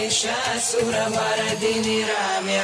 सुर पारदिनि राम्य